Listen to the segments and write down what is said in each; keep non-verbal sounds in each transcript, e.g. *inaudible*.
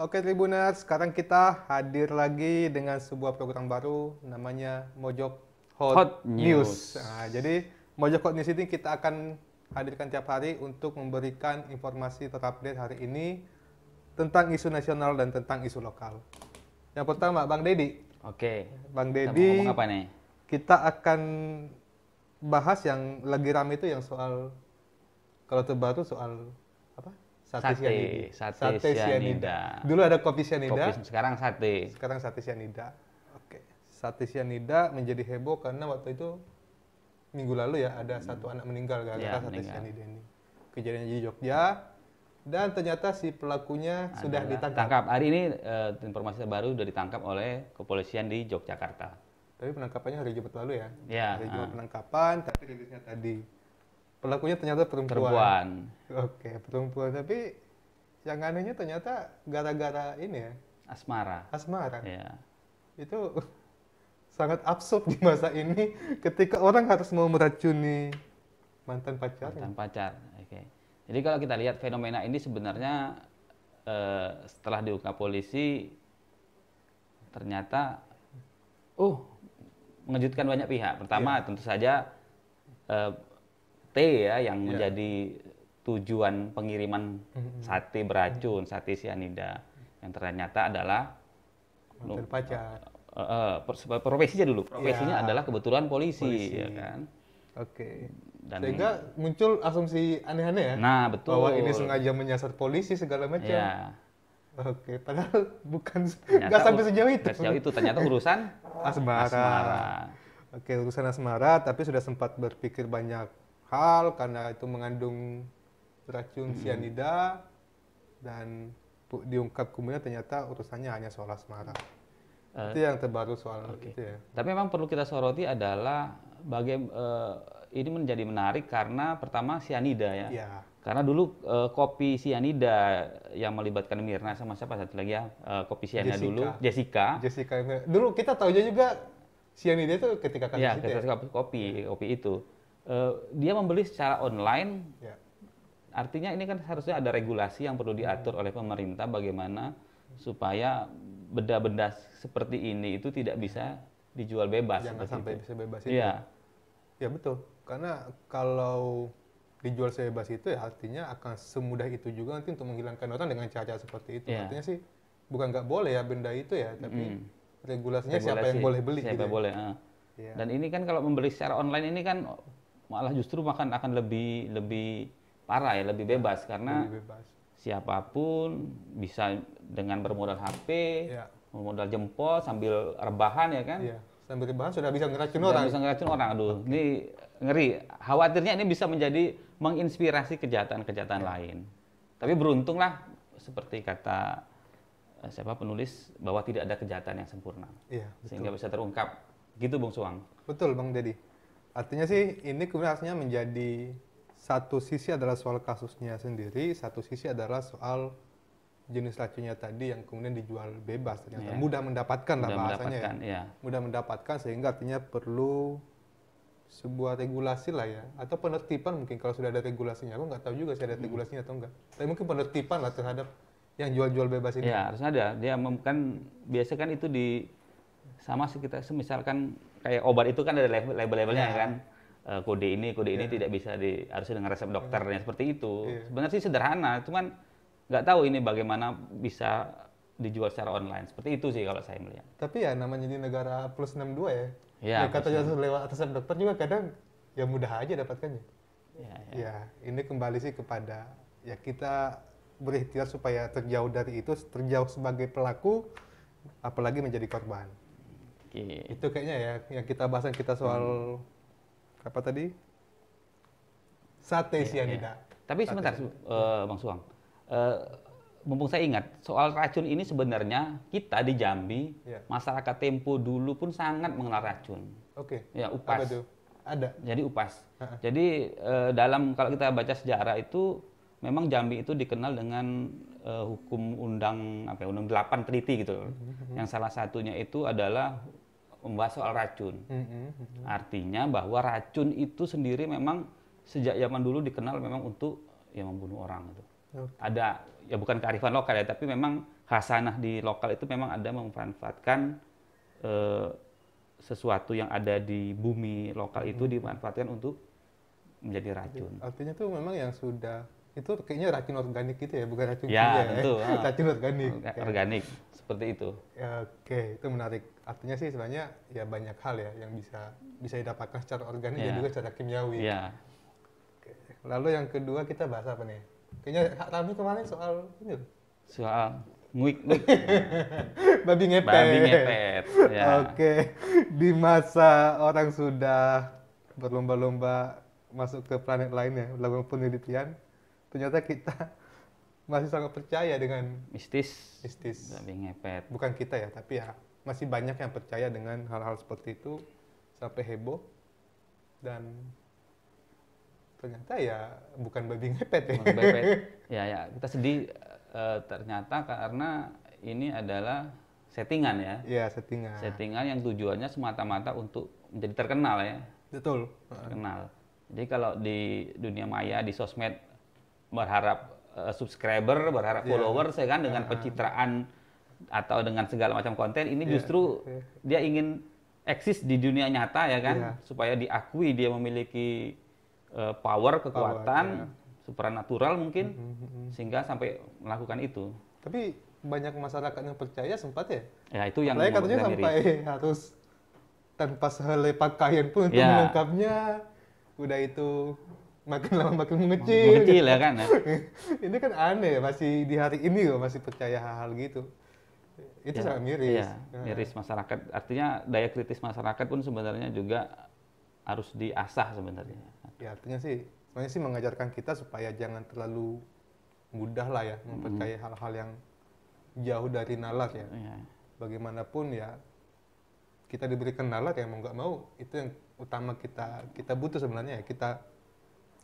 Oke Tribuners, sekarang kita hadir lagi dengan sebuah program baru namanya Mojok Hot, Hot News. News. Nah, jadi Mojok Hot News ini kita akan hadirkan tiap hari untuk memberikan informasi terupdate hari ini tentang isu nasional dan tentang isu lokal. Yang pertama, Bang Dedi. Oke. Bang Kita Dedi, ngomong apa nih? kita akan bahas yang lagi rame itu yang soal kalau terbaru soal apa? Sate, cyanida. sate cyanida. Dulu ada kopi cyanida, Kopi sekarang sate. sekarang sate cyanida. Oke. Sate cyanida menjadi heboh karena waktu itu minggu lalu ya ada satu anak meninggal gara-gara Ya, sate meninggal. cyanida ini. Kejadiannya di Jogja dan ternyata si pelakunya sudah Adalah ditangkap. Tangkap. Hari ini eh, informasi terbaru sudah ditangkap oleh kepolisian di Yogyakarta. Tapi penangkapannya hari Jumat lalu ya. Ya, hari Jumat ah. penangkapan, tapi rilisnya tadi. Pelakunya ternyata perempuan. Perempuan. Oke, perempuan. Tapi yang anehnya ternyata gara-gara ini ya, Asmara. asmara. Ya. Itu *laughs* sangat absurd di masa ini ketika orang harus mau meracuni mantan pacarnya. Mantan pacar. Oke. Jadi kalau kita lihat fenomena ini sebenarnya eh, setelah diungkap polisi ternyata uh mengejutkan banyak pihak. Pertama tentu saja eh, T ya yang Iya. menjadi tujuan pengiriman Mhm. sate beracun, sate sianida yang ternyata adalah Mantan pacar. eh, per- profesinya dulu. Profesinya Iya. adalah kebetulan polisi, Polisi. ya kan. Oke. Dan Sehingga muncul asumsi aneh-aneh ya. nah betul. Bahwa ini sengaja menyasar polisi segala macam. Ya. Oke, padahal bukan nggak sampai sejauh itu. sejauh itu ternyata urusan Asmara. asmara. Oke, urusan asmara, tapi sudah sempat berpikir banyak hal karena itu mengandung racun sianida dan pu- diungkap kemudian ternyata urusannya hanya soal asmara. Eh, itu yang terbaru soal oke. itu ya. Tapi memang perlu kita soroti adalah bagai eh, ini menjadi menarik karena pertama sianida ya. Iya. Karena dulu eh, kopi sianida yang melibatkan Mirna sama siapa satu lagi ya eh, kopi sianida Jessica. dulu Jessica. Jessica dulu kita tahunya juga sianida itu ketika kasus Ya, itu ya. kopi kopi itu. Eh, dia membeli secara online Ya. Artinya ini kan harusnya ada regulasi yang perlu diatur oleh pemerintah bagaimana supaya benda-benda seperti ini itu tidak bisa dijual bebas. Jangan sampai itu. bisa bebas itu. Iya, Ya betul. Karena kalau dijual sebebas itu ya artinya akan semudah itu juga nanti untuk menghilangkan orang dengan cara seperti itu. Iya. Artinya sih bukan nggak boleh ya benda itu ya, tapi Mm. regulasinya siapa Regulasi, yang boleh beli Siapa gitu. ya. boleh. ah. Iya. Dan ini kan kalau membeli secara online ini kan malah justru makan akan lebih lebih parah ya, lebih bebas karena Lebih bebas. siapa pun bisa dengan bermodal HP, Iya. bermodal jempol sambil rebahan ya kan. Iya. Sambil bahan sudah bisa ngeracun Sudah orang. bisa ngeracun orang. Aduh, ini ngeri. Khawatirnya ini bisa menjadi menginspirasi kejahatan-kejahatan Ya. lain. Tapi beruntunglah seperti kata eh, siapa penulis bahwa tidak ada kejahatan yang sempurna Iya. sehingga bisa terungkap. Gitu Bung Suang. Betul Bang Dedi. Artinya sih ini kemudian harusnya menjadi satu sisi adalah soal kasusnya sendiri, satu sisi adalah soal jenis racunnya tadi yang kemudian dijual bebas ternyata Iya. mudah mendapatkan lah Sudah bahasanya mendapatkan ya. ya. mudah mendapatkan sehingga artinya perlu sebuah regulasi lah ya atau penertiban mungkin kalau sudah ada regulasinya aku nggak tahu juga sih ada Hmm. regulasinya atau enggak tapi mungkin penertiban lah terhadap yang jual-jual bebas ini Ya, harusnya ada. Dia kan biasa kan itu di sama sih kita misalkan kayak obat itu kan ada label- label-labelnya Ya. kan. Eh, kode ini, kode ini Ya. tidak bisa di harusnya dengan resep dokternya seperti itu. Iya. Sebenarnya sih sederhana, cuman nggak tahu ini bagaimana bisa dijual secara online. Seperti itu sih kalau saya melihat. tapi ya namanya di negara plus 62 ya Ya, ya katanya lewat resep dokter juga kadang ya mudah aja dapatkannya Ya, ya. Ya, ini kembali sih kepada ya kita berikhtiar supaya terjauh dari itu, terjauh sebagai pelaku, apalagi menjadi korban. Oke. Itu kayaknya ya yang kita bahasan kita soal apa tadi? Sate Iya, sianida. Tapi sebentar, eh, Bang Suang. Eh, mumpung saya ingat, soal racun ini sebenarnya kita di Jambi, Ya. masyarakat Tempo dulu pun sangat mengenal racun. Oke. Ya, Apa upas. Ada. Jadi upas. Ha-ha. Jadi eh, dalam kalau kita baca sejarah itu memang Jambi itu dikenal dengan eh, hukum undang apa ya, undang 8 teliti gitu. loh. Yang salah satunya itu adalah membahas soal racun. Mhm. Artinya bahwa racun itu sendiri memang sejak zaman dulu dikenal memang untuk ya membunuh orang gitu. Oke. Ada ya bukan kearifan lokal ya, tapi memang hasanah di lokal itu memang ada memanfaatkan eh, sesuatu yang ada di bumi lokal itu Hmm. dimanfaatkan untuk menjadi racun. Artinya tuh memang yang sudah itu kayaknya racun organik gitu ya, bukan racun Ya, kimia tentu, ah. racun organik. Orga- Ya. Organik seperti itu. Ya, Oke, itu menarik. Artinya sih sebenarnya ya banyak hal ya yang bisa bisa didapatkan secara organik dan Ya. juga secara kimiawi. Ya, Oke. Lalu yang kedua kita bahas apa nih? Kayaknya Rami kemarin soal ini soal nguik-nguik *laughs* babi ngepet. babi ngepet. Ya. Oke, di masa orang sudah berlomba-lomba masuk ke planet lain ya, melakukan penelitian, ternyata kita *laughs* masih sangat percaya dengan Mistis. mistis. Babi ngepet. Bukan kita ya, tapi ya masih banyak yang percaya dengan hal-hal seperti itu sampai heboh dan ternyata ya bukan babi ngepet ya. Babi ngepet. *laughs* Ya, ya, kita sedih eh, ternyata karena ini adalah settingan ya. Iya, settingan. Settingan yang tujuannya semata-mata untuk menjadi terkenal ya. Betul. terkenal. Jadi kalau di dunia maya di sosmed berharap eh, subscriber, berharap Iya. followers ya kan dengan pencitraan atau dengan segala macam konten ini Iya, justru iya. dia ingin eksis di dunia nyata ya kan Iya. supaya diakui dia memiliki eh, power, kekuatan iya. supranatural mungkin Mhm. sehingga sampai melakukan itu. Tapi banyak masyarakat yang percaya sempat ya. Ya itu yang Apalagi katanya sampai harus tanpa sehelai pakaian pun untuk Ya. melengkapnya. Udah itu makin lama makin mengecil. mengecil ya kan. ya. *laughs* ini kan aneh masih di hari ini loh masih percaya hal-hal gitu. Itu Ya, sangat miris. Iya, Nah, miris masyarakat. Artinya daya kritis masyarakat pun sebenarnya juga harus diasah sebenarnya. Ya artinya sih sebenarnya sih mengajarkan kita supaya jangan terlalu mudah lah ya mempercayai hal-hal yang jauh dari nalar ya. Iya. bagaimanapun ya kita diberikan nalar ya mau nggak mau itu yang utama kita kita butuh sebenarnya ya kita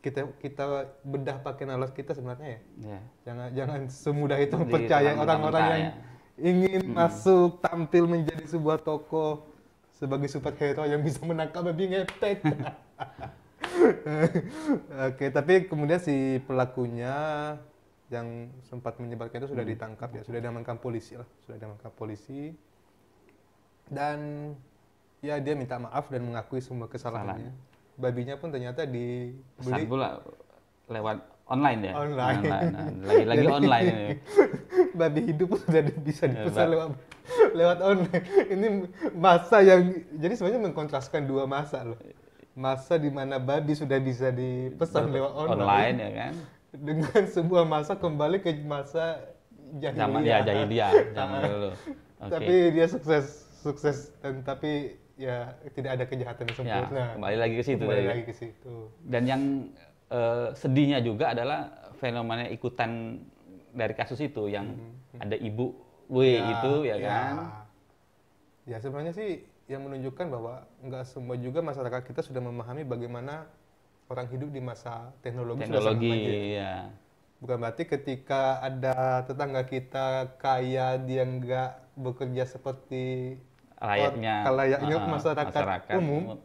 kita kita bedah pakai nalar kita sebenarnya ya Iya. jangan jangan semudah itu percaya orang-orang yang ya. ingin masuk tampil menjadi sebuah tokoh sebagai superhero yang bisa menangkap babi ngepet *laughs* Oke, tapi kemudian si pelakunya yang sempat menyebarkan itu sudah ditangkap ya, sudah diamankan polisi lah, sudah diamankan polisi. Dan ya dia minta maaf dan mengakui semua kesalahannya. Babinya pun ternyata Pesan dibeli pula lewat online ya. Online. Nah, Lagi-lagi Jadi- online ini. *laughs* babi hidup pun sudah bisa dipesan Hebat. lewat lewat online. Ini masa yang jadi sebenarnya mengkontraskan dua masa loh. Masa di mana babi sudah bisa dipesan lewat online, Online ya kan. dengan sebuah masa kembali ke masa jahiliyah. Zaman ya jahiliyah zaman *laughs* dulu. Tapi dia sukses sukses dan tapi ya tidak ada kejahatan yang Ya, sempurna. kembali lagi ke situ Kembali tadi. lagi ke situ. Dan yang eh, sedihnya juga adalah fenomena ikutan dari kasus itu yang ada ibu W itu ya kan. Ya sebenarnya sih yang menunjukkan bahwa nggak semua juga masyarakat kita sudah memahami bagaimana orang hidup di masa teknologi, Teknologi ya. Bukan berarti ketika ada tetangga kita kaya dia nggak bekerja seperti Layaknya, layaknya uh, masyarakat, masyarakat umum. umum.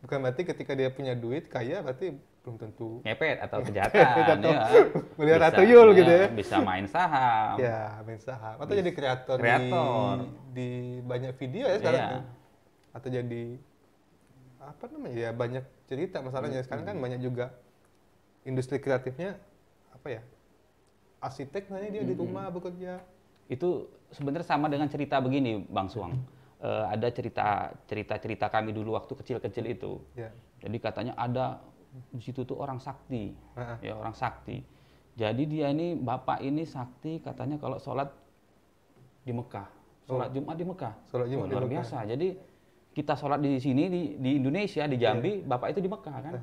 Bukan berarti ketika dia punya duit kaya berarti belum tentu ngepet atau *laughs* kejahatan Atau ya. *laughs* melihara Bisa- tuyul gitu ya. Bisa main saham. ya main saham atau jadi kreator, Kreator. Di, di banyak video ya sekarang Iya. kan. atau jadi apa namanya ya banyak cerita masalahnya sekarang kan banyak juga industri kreatifnya apa ya arsitek misalnya dia di rumah bekerja Itu sebenarnya sama dengan cerita begini, Bang Suang. Eh, ada cerita cerita cerita kami dulu waktu kecil-kecil itu. ya Jadi katanya ada di situ tuh orang sakti, ah. ya orang sakti. Jadi dia ini bapak ini sakti katanya kalau sholat di Mekah, sholat Jumat di Mekah. Oh. Sholat Jumat di luar Mekah. biasa. Jadi kita sholat di sini di, di Indonesia di Jambi, Iya. bapak itu di Mekah kan?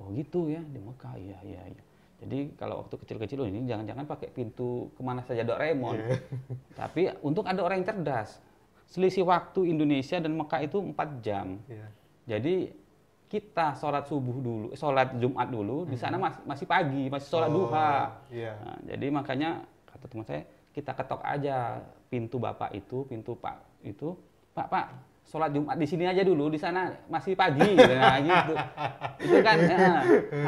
Oh gitu ya di Mekah, iya iya. iya. Jadi kalau waktu kecil-kecil oh, ini jangan-jangan pakai pintu ke mana saja Doraemon. Iya. Tapi untuk ada orang yang cerdas, selisih waktu Indonesia dan Mekah itu 4 jam. ya Jadi kita sholat subuh dulu, eh, sholat Jumat dulu, di sana mas- masih pagi, masih sholat. Oh, duha. iya Nah, jadi makanya kata teman saya, kita ketok aja pintu bapak itu, pintu pak itu, pak pak sholat Jumat di sini aja dulu, di sana masih pagi, *laughs* nah gitu. Itu kan ya,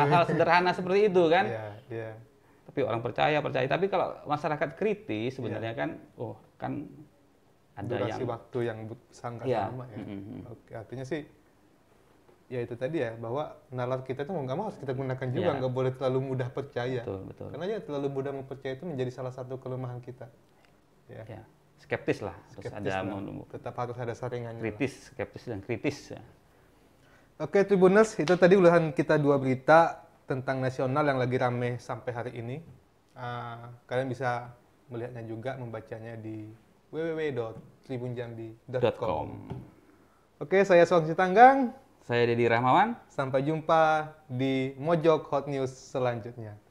hal-hal sederhana seperti itu kan. Iya, iya. tapi orang percaya percaya tapi kalau masyarakat kritis sebenarnya kan oh kan ada Durasi yang waktu yang sangat Iya. lama ya. Mm, mm, mm. Oke, artinya sih ya itu tadi ya bahwa nalar kita itu mau nggak mau harus kita gunakan juga Iya. nggak boleh terlalu mudah percaya betul betul karena ya terlalu mudah mempercaya itu menjadi salah satu kelemahan kita ya ya skeptis lah harus Skeptis ada lah. mau- tetap harus ada saringannya lah. kritis skeptis dan kritis ya. Oke Tribuners, itu tadi ulasan kita dua berita tentang nasional yang lagi rame sampai hari ini. Ah, kalian bisa melihatnya juga, membacanya di www.tribunjambi.com. .com. Oke, saya Suang Sitanggang. saya Dedi Rahmawan Sampai jumpa di Mojok Hot News selanjutnya.